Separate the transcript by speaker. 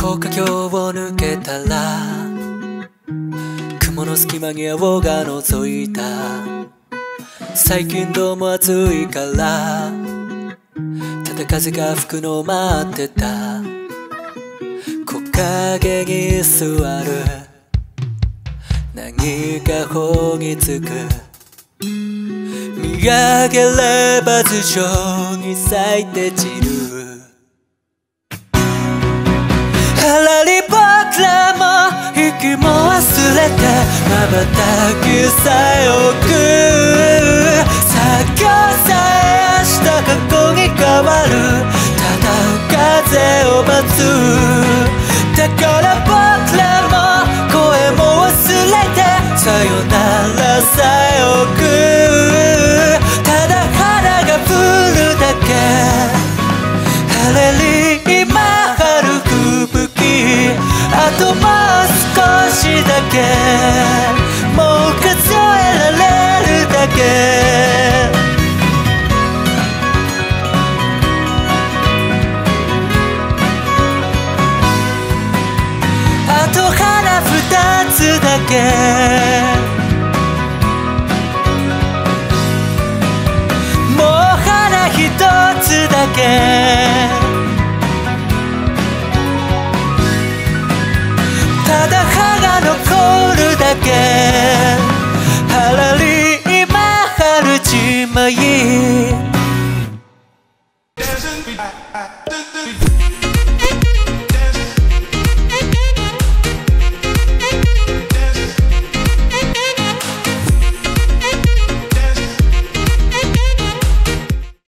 Speaker 1: 高架橋を抜けたら雲の隙間に青が覗いた。最近どうも暑いからただ風が吹くのを待ってた。木陰に座る。何かほぎつく。見上げれば頭上に咲いて散る。も息も忘れて瞬きさえ置く逆さえした過去に変わる。ただ風を待つ。だから僕らも声も忘れてさよならさけ。もう数えられるだけ。あと花二つだけ。もう花一つだけ。